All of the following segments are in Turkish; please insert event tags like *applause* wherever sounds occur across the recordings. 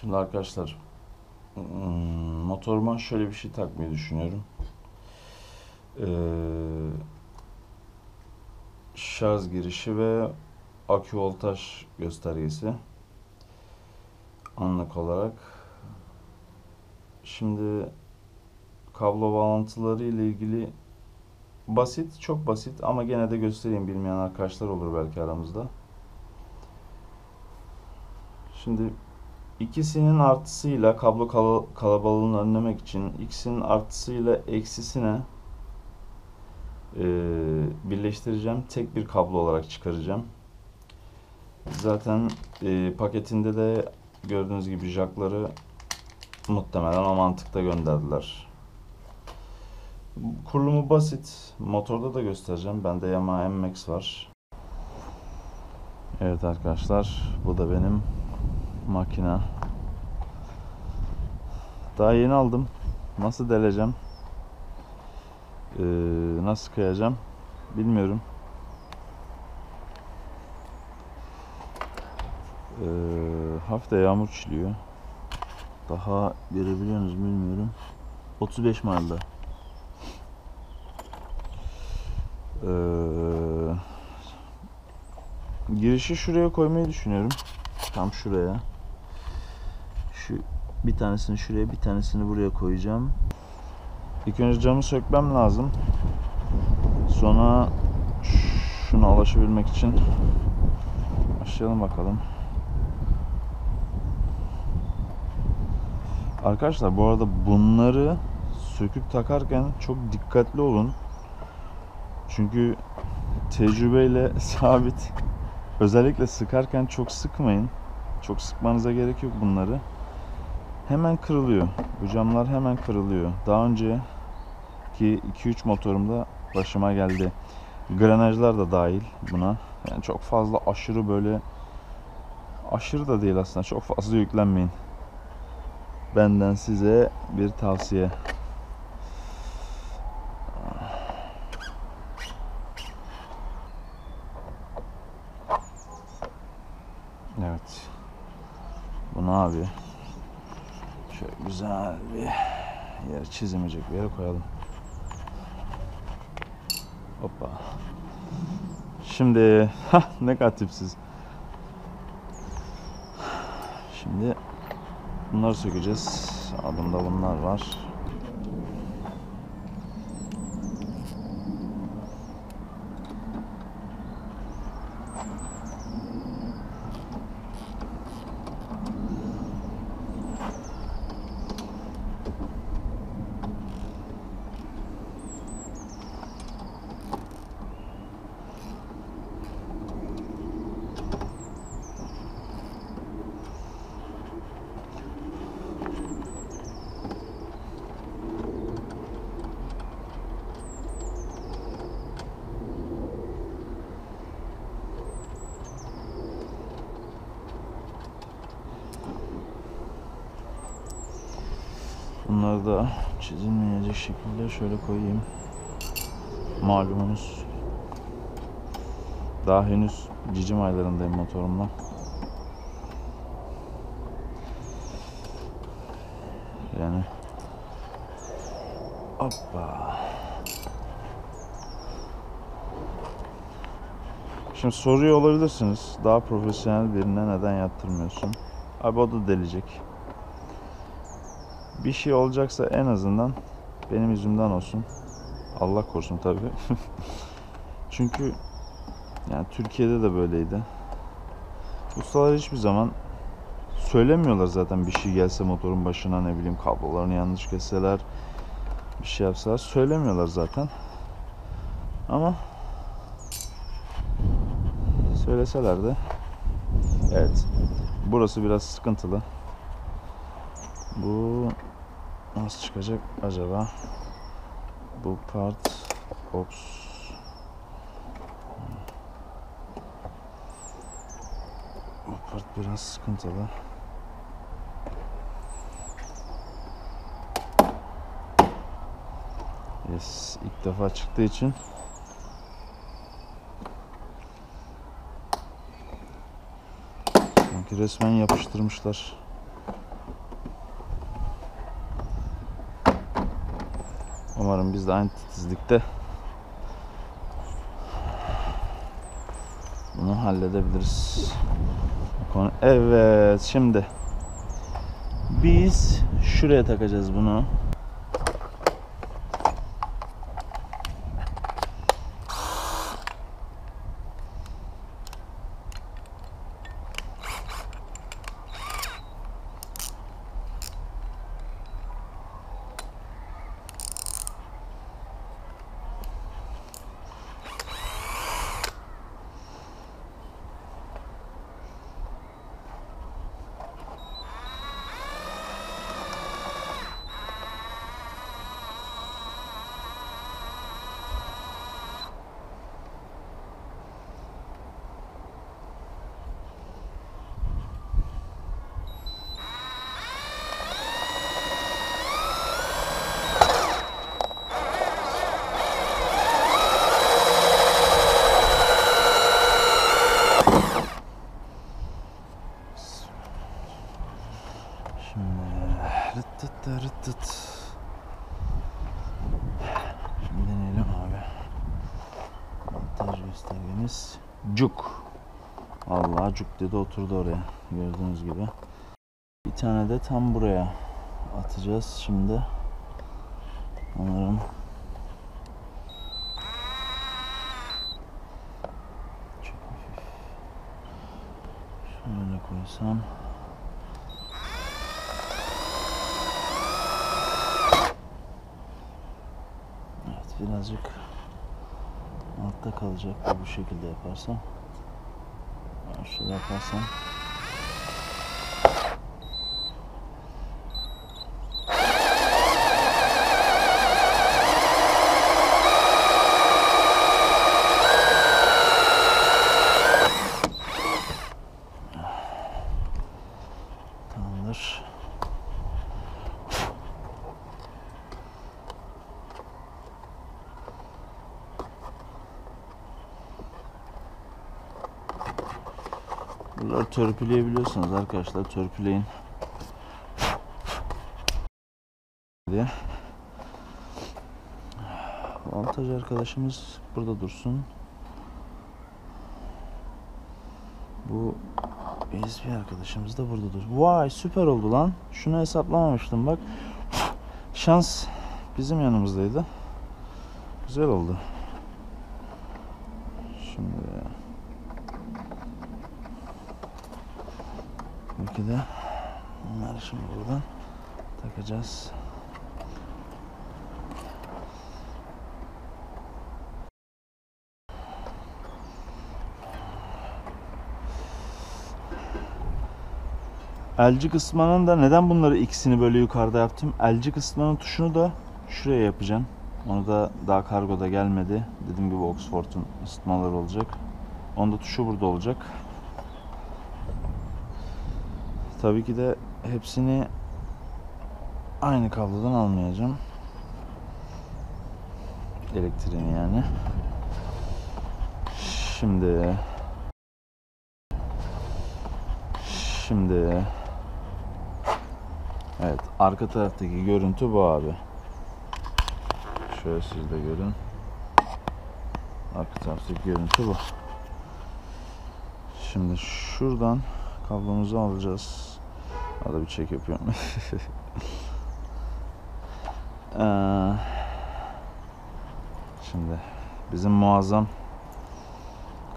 Şimdi arkadaşlar hmm, motoruma şöyle bir şey takmayı düşünüyorum. Ee, şarj girişi ve akü voltaj göstergesi anlık olarak. Şimdi kablo bağlantıları ile ilgili basit, çok basit ama gene de göstereyim bilmeyen arkadaşlar olur belki aramızda. Şimdi ikisinin artısıyla kablo kal kalabalığını önlemek için ikisinin artısıyla eksisine e, birleştireceğim. Tek bir kablo olarak çıkaracağım. Zaten e, paketinde de gördüğünüz gibi jackları muhtemelen o mantıkta gönderdiler. Kurulumu basit. Motorda da göstereceğim. Bende Yamaha MX var. Evet arkadaşlar. Bu da benim makina. Daha yeni aldım. Nasıl deleceğim? Ee, nasıl kıyacağım? Bilmiyorum. Ee, hafta yağmur çiliyor. Daha görebiliyor musunuz bilmiyorum. 35 mile'da. Ee, girişi şuraya koymayı düşünüyorum. Tam şuraya. Şu bir tanesini şuraya, bir tanesini buraya koyacağım. İlk önce camı sökmem lazım. Sonra şuna ulaşabilmek için başlayalım bakalım. Arkadaşlar bu arada bunları söküp takarken çok dikkatli olun. Çünkü tecrübeyle *laughs* sabit özellikle sıkarken çok sıkmayın. Çok sıkmanıza gerek yok bunları. Hemen kırılıyor. Bu camlar hemen kırılıyor. Daha önce ki 2-3 motorumda başıma geldi. Granajlar da dahil buna. Yani çok fazla aşırı böyle aşırı da değil aslında. Çok fazla yüklenmeyin. Benden size bir tavsiye. Evet. Bunu abi şöyle güzel bir yer çizemeyecek bir yere koyalım. Hoppa. Şimdi ha negatifsiz. Şimdi bunları sökeceğiz. Adımda bunlar var. Bunları da çizilmeyecek şekilde şöyle koyayım. Malumunuz. Daha henüz cicim aylarındayım motorumla. Yani Hoppa. Şimdi soruyor olabilirsiniz. Daha profesyonel birine neden yaptırmıyorsun? Abi o da delecek bir şey olacaksa en azından benim yüzümden olsun. Allah korusun tabi. *laughs* Çünkü yani Türkiye'de de böyleydi. Ustalar hiçbir zaman söylemiyorlar zaten bir şey gelse motorun başına ne bileyim kablolarını yanlış kesseler bir şey yapsalar söylemiyorlar zaten. Ama söyleseler de evet burası biraz sıkıntılı. Bu nasıl çıkacak acaba? Bu part ops Bu part biraz sıkıntılı. Yes, ilk defa çıktığı için sanki resmen yapıştırmışlar. Umarım biz de aynı titizlikte bunu halledebiliriz. Evet şimdi biz şuraya takacağız bunu. Şimdi rıttıt da rıttıt. Şimdi deneyelim abi. Montaj göstergemiz cuk. Vallahi cuk dedi oturdu oraya. Gördüğünüz gibi. Bir tane de tam buraya atacağız şimdi. Umarım. Şöyle koysam. Evet birazcık altta kalacak bu şekilde yaparsam. Şöyle yaparsam. Tamamdır. Bunları törpüleyebiliyorsunuz arkadaşlar. Törpüleyin. diye. Montaj arkadaşımız burada dursun. Bu bir arkadaşımız da burada dur. Vay süper oldu lan. Şunu hesaplamamıştım bak. Şans bizim yanımızdaydı. Güzel oldu. Belki de bunları şimdi buradan takacağız. Elci kısmanın da neden bunları ikisini böyle yukarıda yaptım? Elci kısmanın tuşunu da şuraya yapacağım. Onu da daha kargoda gelmedi. Dediğim gibi Oxford'un ısıtmaları olacak. Onun da tuşu burada olacak. Tabii ki de hepsini aynı kablodan almayacağım. Elektriğini yani. Şimdi Şimdi Evet arka taraftaki görüntü bu abi. Şöyle siz de görün. Arka taraftaki görüntü bu. Şimdi şuradan kablomuzu alacağız. Hadi bir çek yapıyorum. *laughs* Ee, Şimdi bizim muazzam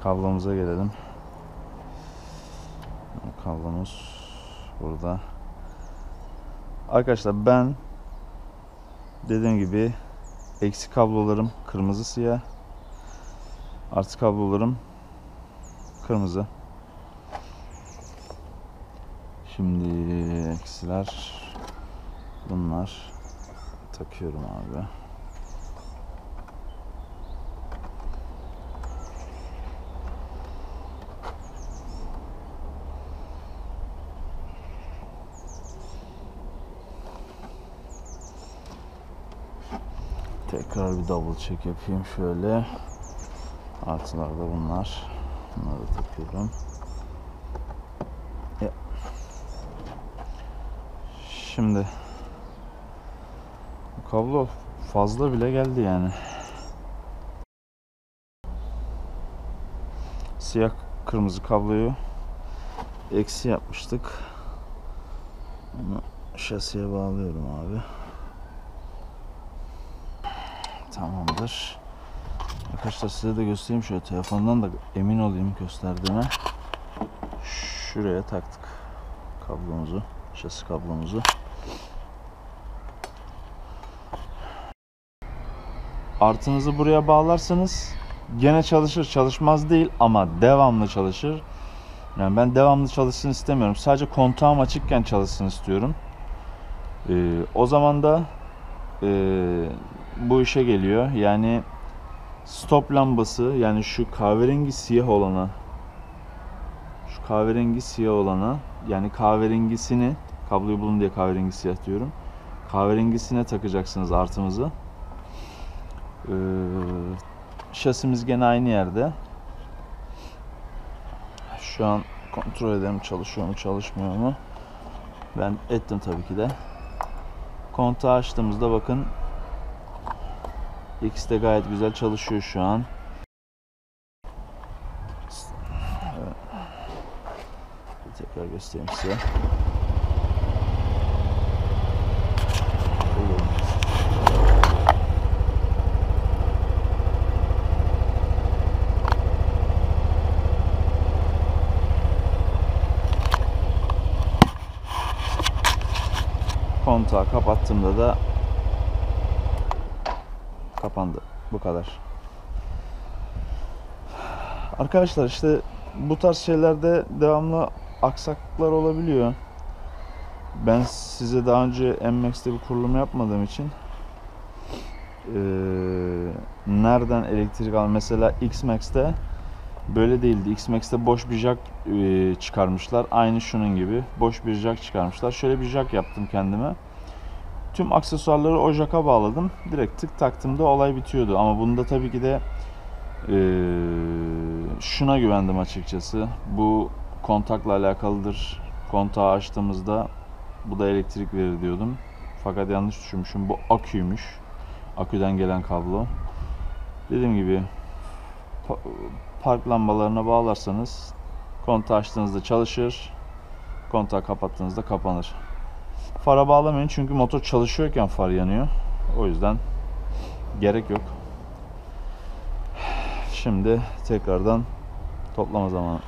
kablomuza gelelim. Kablomuz burada. Arkadaşlar ben dediğim gibi eksi kablolarım kırmızı siyah. Artı kablolarım kırmızı. Şimdi eksiler bunlar takıyorum abi. Tekrar bir double check yapayım şöyle. Artılar da bunlar. Bunları da takıyorum. Şimdi bu kablo fazla bile geldi yani. Siyah kırmızı kabloyu eksi yapmıştık. Bunu şasiye bağlıyorum abi. Tamamdır. Arkadaşlar size de göstereyim şöyle telefondan da emin olayım gösterdiğime. Şuraya taktık kablomuzu, şasi kablomuzu. Artınızı buraya bağlarsanız gene çalışır çalışmaz değil ama devamlı çalışır. Yani ben devamlı çalışsın istemiyorum. Sadece kontağım açıkken çalışsın istiyorum. Ee, o zaman da e, bu işe geliyor. Yani stop lambası yani şu kahverengi siyah olana şu kahverengi siyah olana yani kahverengisini kabloyu bulun diye kahverengi siyah diyorum. Kahverengisine takacaksınız artımızı. Ee, şasimiz gene aynı yerde. Şu an kontrol edelim çalışıyor mu çalışmıyor mu. Ben ettim tabii ki de. Kontağı açtığımızda bakın ikisi de gayet güzel çalışıyor şu an. Bir tekrar göstereyim size. Kontağı kapattığımda da kapandı. Bu kadar. Arkadaşlar işte bu tarz şeylerde devamlı aksaklıklar olabiliyor. Ben size daha önce MMAX'te bir kurulum yapmadığım için eee, nereden elektrik al mesela X-Max'te böyle değildi. X-Max'te boş bir jack eee, çıkarmışlar. Aynı şunun gibi. Boş bir jack çıkarmışlar. Şöyle bir jack yaptım kendime. Tüm aksesuarları o jacka bağladım. Direkt tık taktığımda olay bitiyordu. Ama bunda tabii ki de eee, şuna güvendim açıkçası. Bu kontakla alakalıdır. Kontağı açtığımızda bu da elektrik verir diyordum. Fakat yanlış düşünmüşüm. Bu aküymüş. Aküden gelen kablo. Dediğim gibi park lambalarına bağlarsanız kontağı açtığınızda çalışır. Kontağı kapattığınızda kapanır. Fara bağlamayın çünkü motor çalışıyorken far yanıyor. O yüzden gerek yok. Şimdi tekrardan toplama zamanı.